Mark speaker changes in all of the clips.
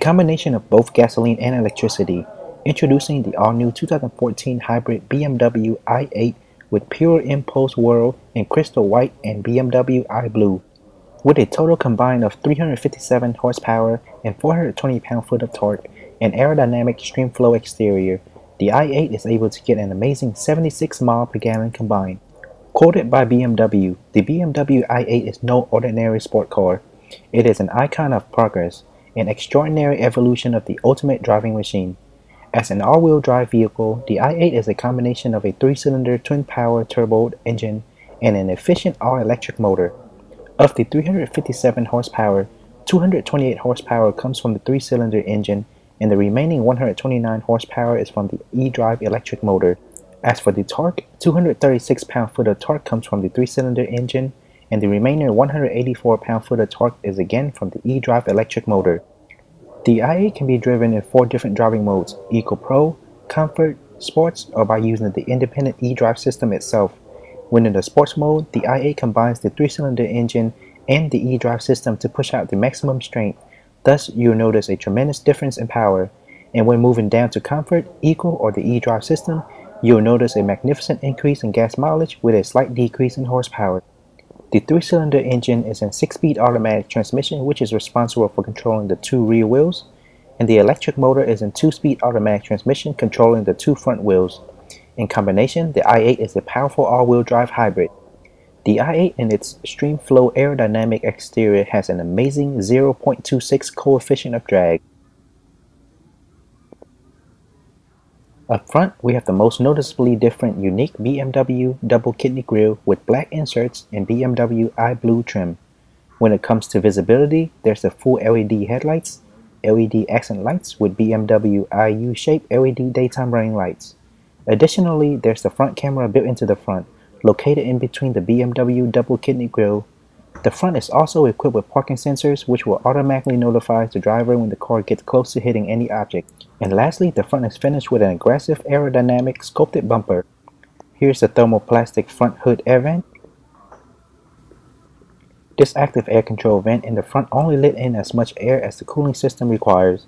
Speaker 1: combination of both gasoline and electricity, introducing the all-new 2014 hybrid BMW i8 with Pure Impulse World in crystal white and BMW iBlue. With a total combined of 357 horsepower and 420 pound-foot of torque and aerodynamic streamflow exterior, the i8 is able to get an amazing 76 mile per gallon combined. Quoted by BMW, the BMW i8 is no ordinary sport car. It is an icon of progress, an extraordinary evolution of the ultimate driving machine. As an all-wheel drive vehicle, the i8 is a combination of a three-cylinder twin-power turbo engine and an efficient all-electric motor. Of the 357 horsepower, 228 horsepower comes from the three-cylinder engine and the remaining 129 horsepower is from the eDrive electric motor. As for the torque, 236 pound-foot of torque comes from the three-cylinder engine and the remaining 184 pound-foot of torque is again from the eDrive electric motor. The i8 can be driven in four different driving modes, Eco Pro, Comfort, Sports, or by using the independent eDrive system itself. When in the sports mode, the i8 combines the three-cylinder engine and the eDrive system to push out the maximum strength. Thus, you'll notice a tremendous difference in power. And when moving down to comfort, eco, or the eDrive system, you'll notice a magnificent increase in gas mileage with a slight decrease in horsepower. The three-cylinder engine is a 6-speed automatic transmission which is responsible for controlling the two rear wheels, and the electric motor is a 2-speed automatic transmission controlling the two front wheels. In combination, the i8 is a powerful all-wheel drive hybrid. The i8 in its streamflow aerodynamic exterior has an amazing 0.26 coefficient of drag. Up front, we have the most noticeably different unique BMW double kidney grille with black inserts and BMW iBlue trim. When it comes to visibility, there's the full LED headlights, LED accent lights with BMW iU-shape LED daytime running lights. Additionally, there's the front camera built into the front, located in between the BMW double kidney grille. The front is also equipped with parking sensors which will automatically notify the driver when the car gets close to hitting any object. And lastly, the front is finished with an aggressive aerodynamic sculpted bumper. Here's the thermoplastic front hood air vent. This active air control vent in the front only let in as much air as the cooling system requires.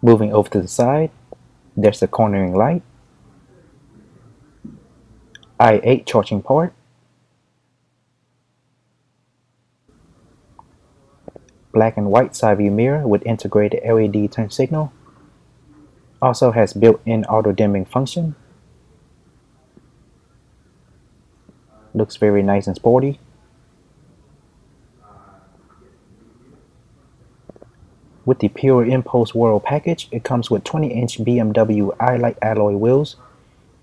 Speaker 1: Moving over to the side, there's the cornering light, i8 charging port, black and white side view mirror with integrated LED turn signal, also has built-in auto dimming function, looks very nice and sporty. With the Pure Impulse World package, it comes with 20-inch BMW i-Light alloy wheels.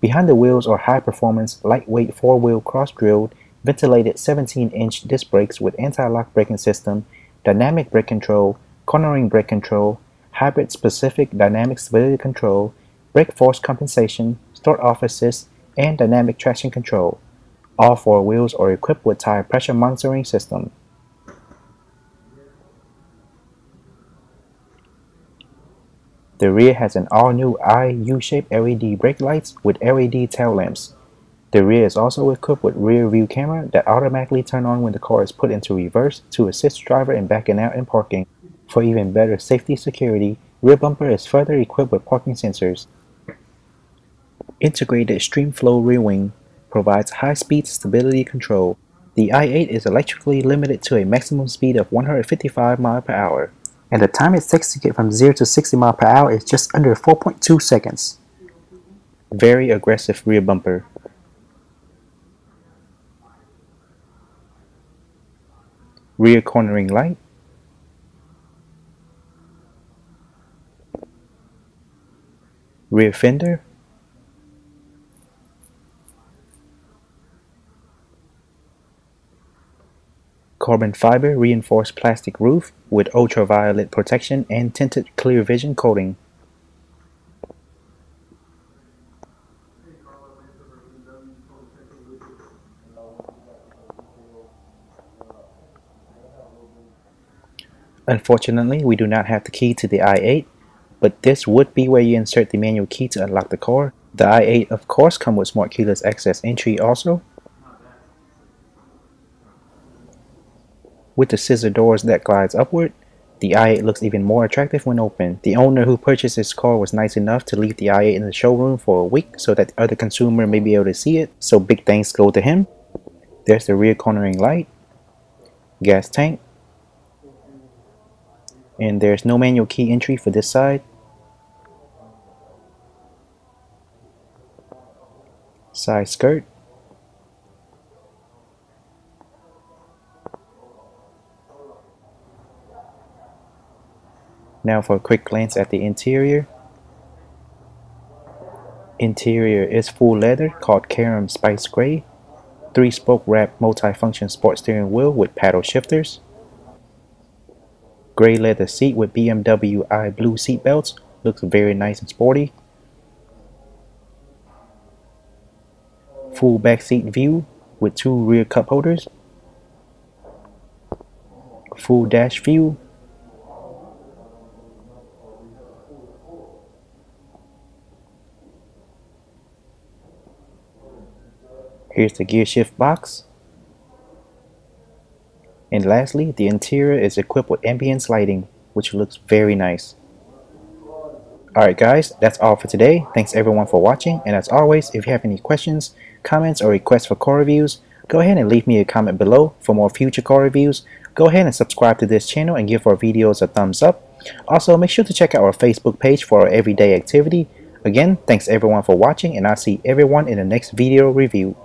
Speaker 1: Behind the wheels are high-performance, lightweight 4-wheel cross-drilled, ventilated 17-inch disc brakes with anti-lock braking system, dynamic brake control, cornering brake control, hybrid-specific dynamic stability control, brake force compensation, start-off assist, and dynamic traction control. All four wheels are equipped with tire pressure monitoring system. The rear has an all-new iU-shaped LED brake lights with LED tail lamps. The rear is also equipped with rear view camera that automatically turn on when the car is put into reverse to assist driver in backing out and parking. For even better safety security, rear bumper is further equipped with parking sensors. Integrated StreamFlow rear wing provides high-speed stability control. The i8 is electrically limited to a maximum speed of 155 mph. And the time it takes to get from 0 to 60 mile per hour is just under 4.2 seconds. Very aggressive rear bumper. Rear cornering light. Rear fender. Carbon fiber reinforced plastic roof with ultraviolet protection and tinted clear vision coating. Unfortunately, we do not have the key to the i8, but this would be where you insert the manual key to unlock the car. The i8 of course come with smart keyless access entry also. With the scissor doors that glides upward, the i8 looks even more attractive when open. The owner who purchased this car was nice enough to leave the i8 in the showroom for a week so that the other consumer may be able to see it. So big thanks go to him. There's the rear cornering light, gas tank, and there's no manual key entry for this side. Side skirt. Now for a quick glance at the interior. Interior is full leather called Carum Spice Gray. Three spoke wrap multi-function sport steering wheel with paddle shifters. Gray leather seat with BMW i blue seat belts. Looks very nice and sporty. Full back seat view with two rear cup holders. Full dash view Here's the gear shift box. And lastly, the interior is equipped with ambience lighting, which looks very nice. Alright guys, that's all for today. Thanks everyone for watching, and as always, if you have any questions, comments, or requests for car reviews, go ahead and leave me a comment below for more future car reviews. Go ahead and subscribe to this channel and give our videos a thumbs up. Also, make sure to check out our Facebook page for our everyday activity. Again, thanks everyone for watching, and I'll see everyone in the next video review.